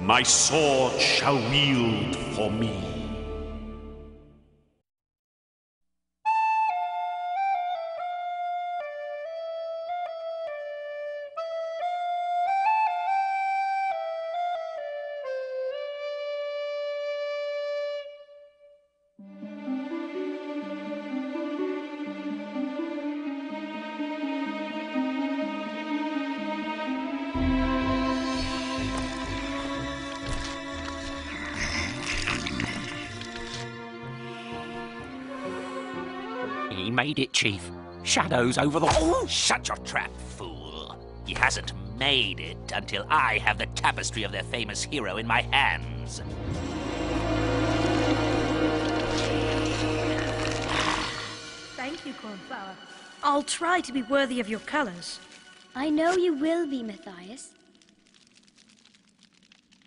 My sword shall wield for me. He made it, Chief. Shadows over the. Oh, shut your trap, fool. He hasn't made it until I have the tapestry of their famous hero in my hands. Thank you, Cornflower. I'll try to be worthy of your colors. I know you will be, Matthias.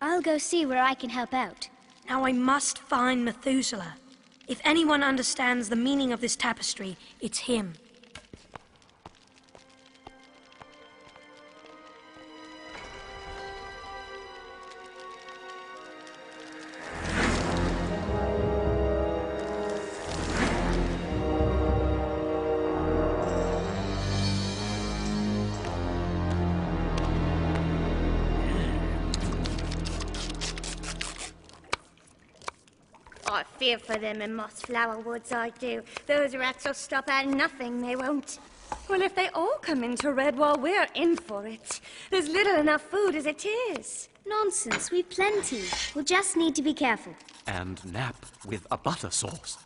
I'll go see where I can help out. Now I must find Methuselah. If anyone understands the meaning of this tapestry, it's him. Fear for them in Mossflower Woods, I do. Those rats will stop at nothing, they won't. Well, if they all come into Redwall, we're in for it. There's little enough food as it is. Nonsense, we've plenty. We'll just need to be careful. And nap with a butter sauce.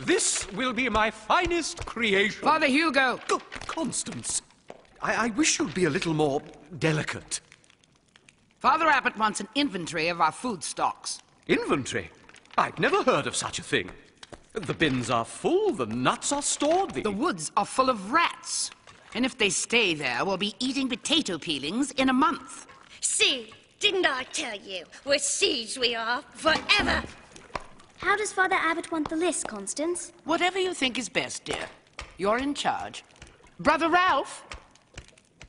This will be my finest creation. Father Hugo! Go, Constance, I, I wish you'd be a little more delicate. Father Abbot wants an inventory of our food stocks. Inventory? I've never heard of such a thing. The bins are full, the nuts are stored, the... The woods are full of rats. And if they stay there, we'll be eating potato peelings in a month. See, didn't I tell you? We're sieged, we are, forever. How does Father Abbot want the list, Constance? Whatever you think is best, dear. You're in charge. Brother Ralph?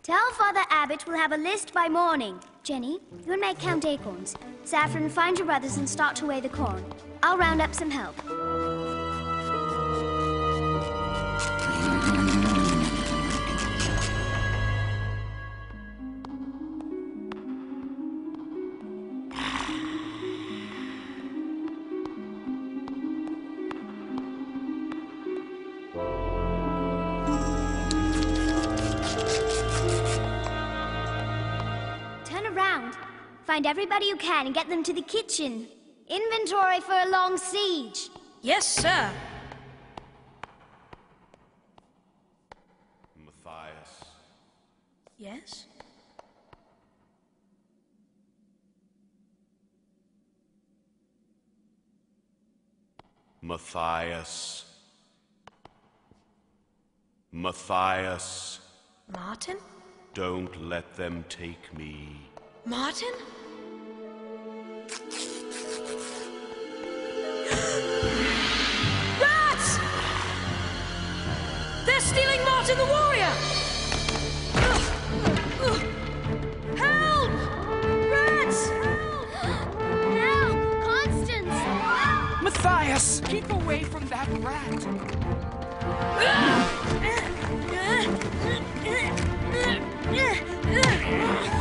Tell Father Abbot we'll have a list by morning. Jenny, you and Meg count acorns. Saffron, find your brothers and start to weigh the corn. I'll round up some help. Find everybody you can and get them to the kitchen. Inventory for a long siege. Yes, sir. Matthias. Yes? Matthias. Matthias. Martin? Don't let them take me. Martin? Rats! They're stealing Martin the warrior! Help! Rats! Help! Constance! Matthias, keep away from that rat. Don't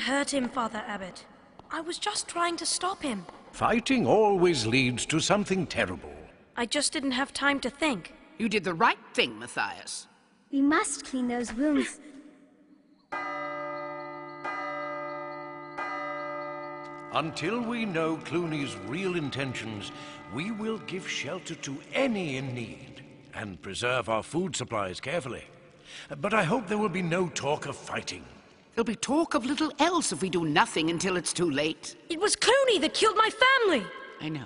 hurt him, Father Abbot. I was just trying to stop him. Fighting always leads to something terrible. I just didn't have time to think. You did the right thing, Matthias. We must clean those wounds. Until we know Cluny's real intentions, we will give shelter to any in need and preserve our food supplies carefully. But I hope there will be no talk of fighting. There'll be talk of little else if we do nothing until it's too late. It was Cluny that killed my family! I know.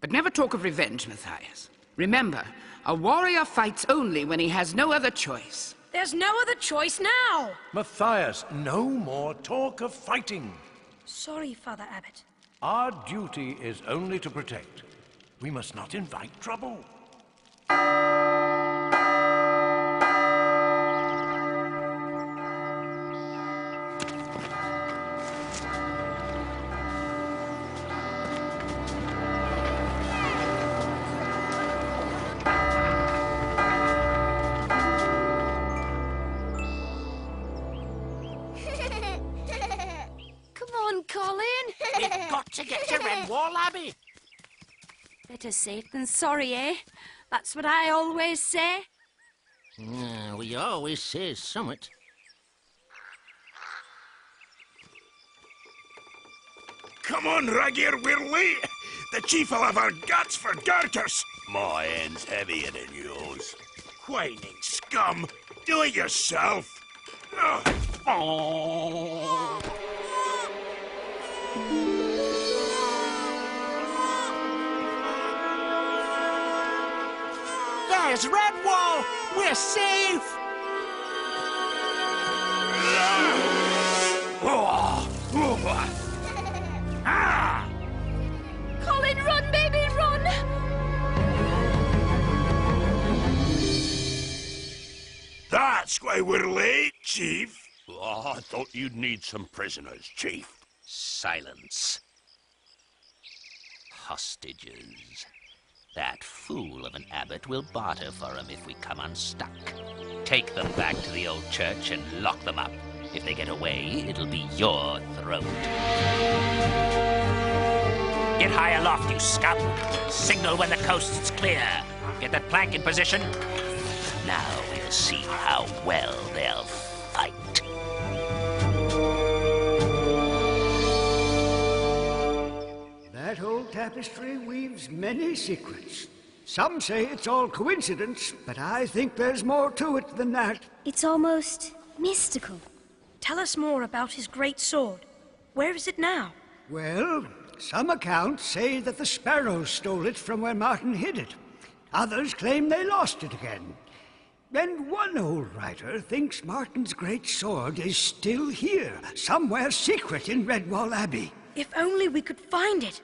But never talk of revenge, Matthias. Remember, a warrior fights only when he has no other choice. There's no other choice now! Matthias, no more talk of fighting. Sorry, Father Abbot. Our duty is only to protect. We must not invite trouble. Safe than sorry, eh? That's what I always say. We always say summit. Come on, Ragear, we're late. The chief will have our guts for garters. My hand's heavier than yours. Whining scum. Do it yourself. Ugh. Oh. There's Redwall! We're safe! Colin, run, baby, run! That's why we're late, Chief. Oh, I thought you'd need some prisoners, Chief. Silence. Hostages. That fool of an abbot will barter for 'em if we come unstuck. Take them back to the old church and lock them up. If they get away, it'll be your throat. Get high aloft, you scum! Signal when the coast's clear. Get that plank in position. Now we'll see how well they'll fight. Tapestry weaves many secrets. Some say it's all coincidence, but I think there's more to it than that. It's almost mystical. Tell us more about his great sword. Where is it now? Well, some accounts say that the sparrows stole it from where Martin hid it. Others claim they lost it again. And one old writer thinks Martin's great sword is still here, somewhere secret in Redwall Abbey. If only we could find it.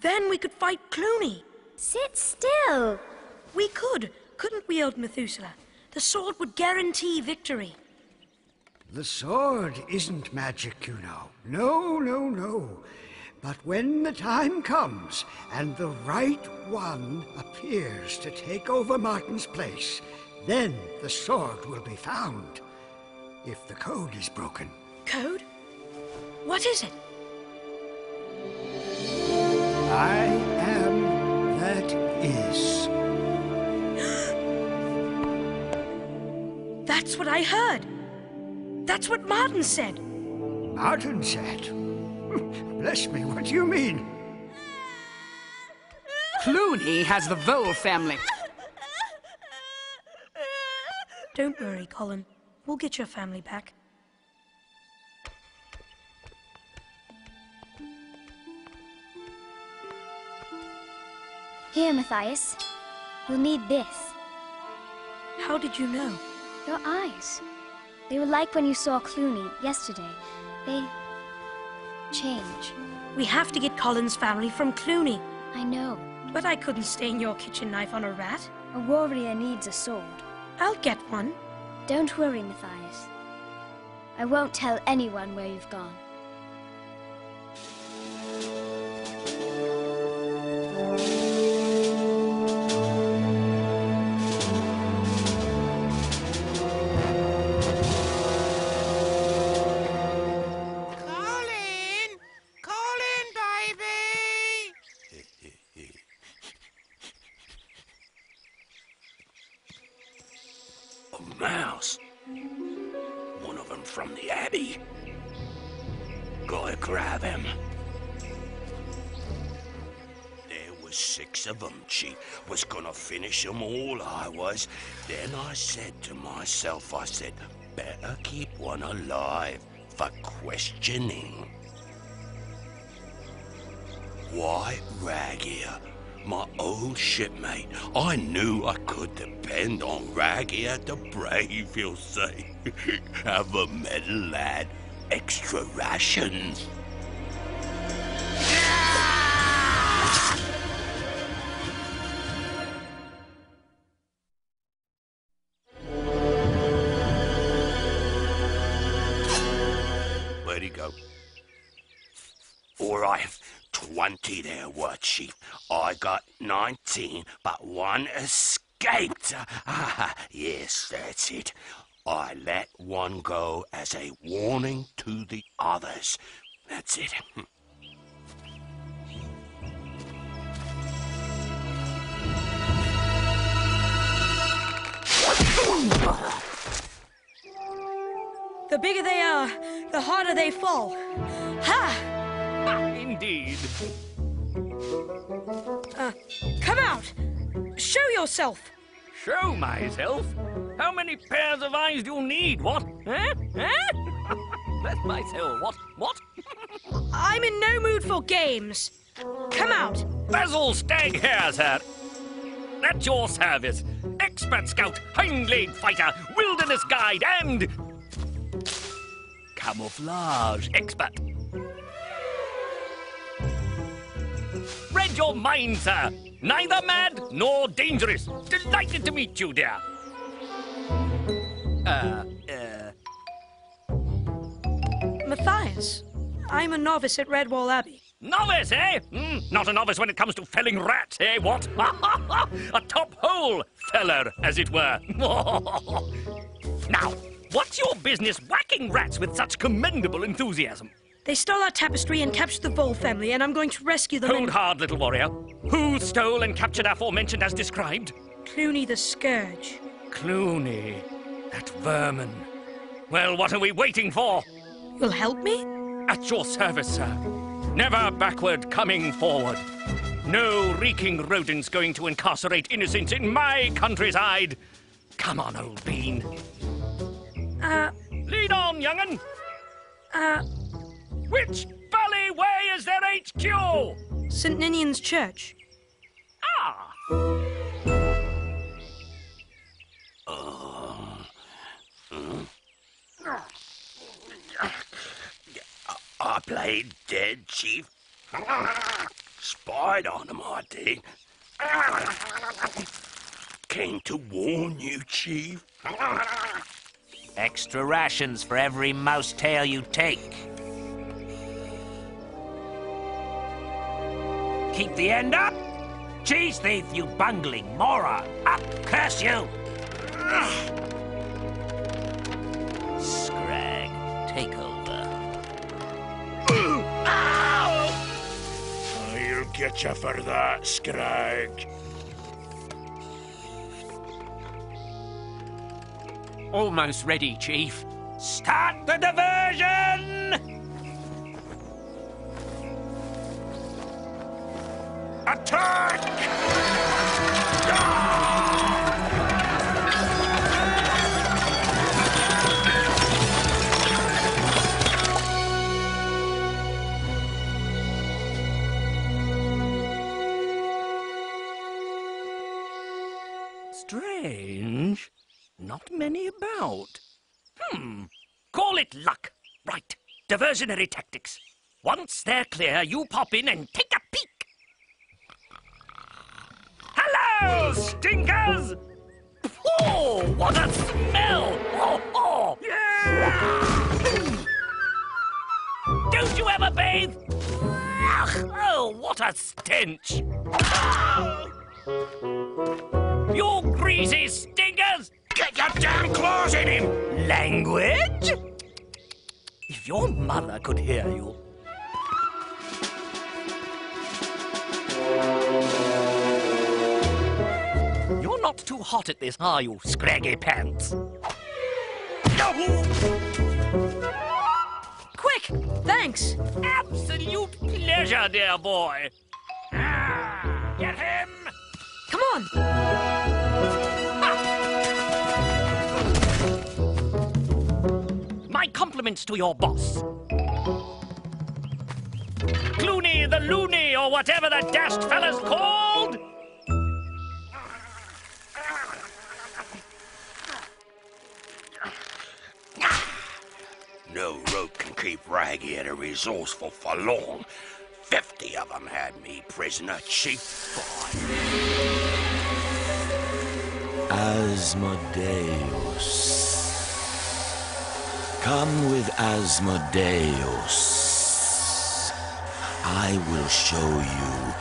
Then we could fight Cluny. Sit still. We could, couldn't we, old Methuselah? The sword would guarantee victory. The sword isn't magic, you know. No, no, no. But when the time comes and the right one appears to take over Martin's place, then the sword will be found. If the code is broken. Code? What is it? I am that is. That's what I heard. That's what Martin said. Martin said. Bless me, what do you mean? Cluny has the Vole family. Don't worry, Colin. We'll get your family back. Here, Matthias. We'll need this. How did you know? Your eyes. They were like when you saw Cluny yesterday. They change. We have to get Colin's family from Cluny. I know. But I couldn't stain your kitchen knife on a rat. A warrior needs a sword. I'll get one. Don't worry, Matthias. I won't tell anyone where you've gone. From the Abbey. Gotta grab him. There was six of 'em, Chief. Was gonna finish 'em all, I was. Then I said to myself, I said, better keep one alive for questioning. White Rag here, my old shipmate. I knew I could depend on Raggy here the brave, you'll say. Have a medal, lad. Extra rations. 20 there were, Chief. I got 19, but one escaped. Ah, yes, that's it. I let one go as a warning to the others. That's it. The bigger they are, the harder they fall. Ha! Indeed. Uh, come out! Show yourself! Show myself? How many pairs of eyes do you need? What? Eh? Eh? Bless myself. What? What? I'm in no mood for games. Come out! Basil Stag Hare, sir. At your service. Expert scout, hind-leg fighter, wilderness guide, and... Camouflage expert. Read your mind, sir. Neither mad nor dangerous. Delighted to meet you, dear. Uh, uh, Matthias, I'm a novice at Redwall Abbey. Novice, eh? Mm, not a novice when it comes to felling rats, eh? What? a top hole feller, as it were. now, what's your business whacking rats with such commendable enthusiasm? They stole our tapestry and captured the Vole family, and I'm going to rescue them. Hold and- hard, little warrior. Who stole and captured aforementioned as described? Cluny the Scourge. Cluny. That vermin. Well, what are we waiting for? You'll help me? At your service, sir. Never backward, coming forward. No reeking rodents going to incarcerate innocents in my countryside. Come on, old bean. Uh, Lead on, young'un. uh, Which valley way is their HQ? St. Ninian's Church. Ah! I played dead, Chief. Spied on him, I did. Came to warn you, Chief. Extra rations for every mouse tail you take. Keep the end up. Cheesethief, you bungling moron. Up, curse you. Scrag, take over. I'll get you for that, Scrag. Almost ready, Chief. Start the diversion! Strange. Not many about. Hmm. Call it luck. Right. Diversionary tactics. Once they're clear, you pop in and take a peek. Stinkers! Oh, what a smell! Oh, oh. Don't you ever bathe? Oh, what a stench! You greasy stinkers! Get your damn claws in him! Language? If your mother could hear you. Not too hot at this, are you, scraggy pants? No! Thanks. Absolute pleasure, dear boy. Ah, get him! Come on. My compliments to your boss. Cluny the loony, or whatever the dashed fella's called. No rope can keep Raggy and a resourceful for long. Fifty of them had me prisoner, Chief. Asmodeus. Come with Asmodeus. I will show you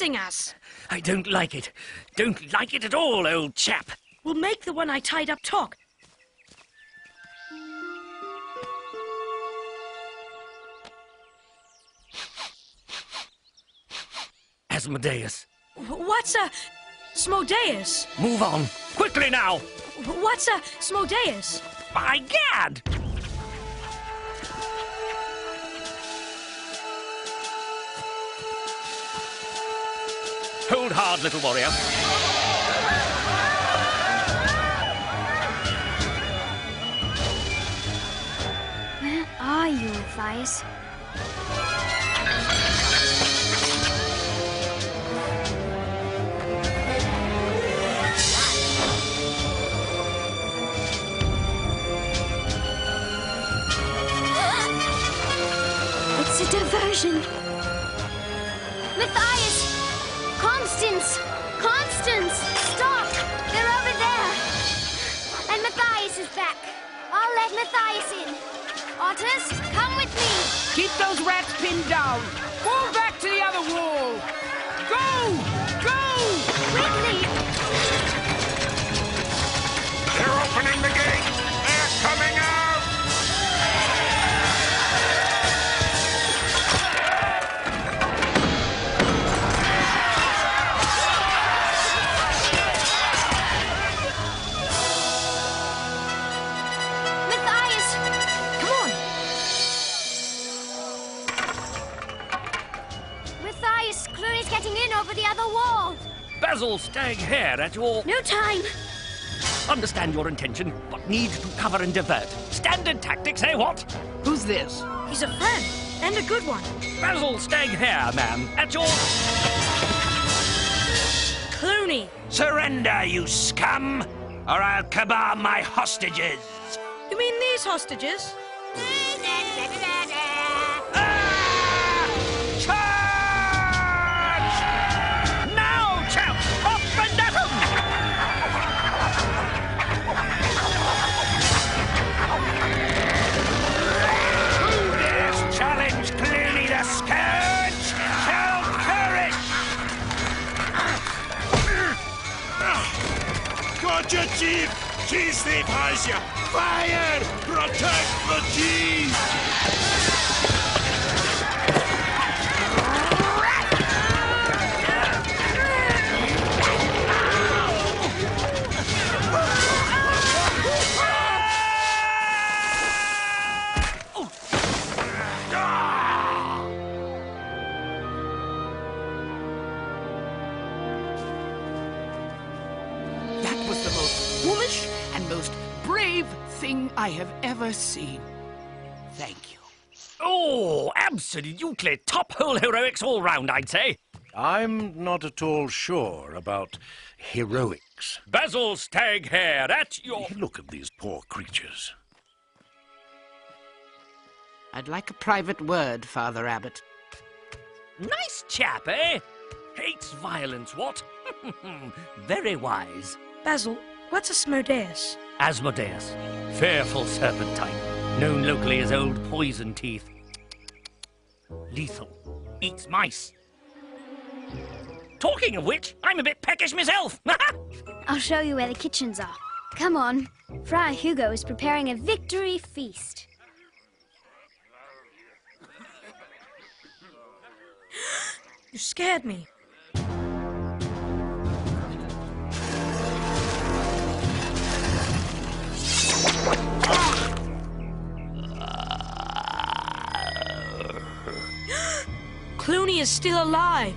chasing us. I don't like it. Don't like it at all, old chap. We'll make the one I tied up talk. Asmodeus. What's a Smodeus? Move on. Quickly now. What's a Smodeus? By gad! Hard, little warrior. Where are you, Matthias? It's a diversion. Matthias! Constance! Constance! Stop! They're over there! And Matthias is back. I'll let Matthias in. Otters, come with me! Keep those rats pinned down. Fall back to the other wall. Go! Go! Quickly! They're opening the gate! They're coming out! Basil Stag Hare at your... No time. Understand your intention, but need to cover and divert. Standard tactics, eh, what? Who's this? He's a friend, and a good one. Basil Stag Hare, ma'am. At your... Cluny. Surrender, you scum! Or I'll kabar my hostages! You mean these hostages? Thief! Fire! Protect the! That was the most foolish and most brave thing I have ever seen. Thank you. Oh, absolutely top hole heroics all round, I'd say. I'm not at all sure about heroics. Basil Stag Hare, at your... Look at these poor creatures. I'd like a private word, Father Abbot. Nice chap, eh? Hates violence, what? Very wise. Basil, what's Asmodeus? Asmodeus, fearful serpentine, known locally as Old Poison Teeth. Lethal, eats mice. Talking of which, I'm a bit peckish myself. I'll show you where the kitchens are. Come on. Friar Hugo is preparing a victory feast. You scared me. Is still alive.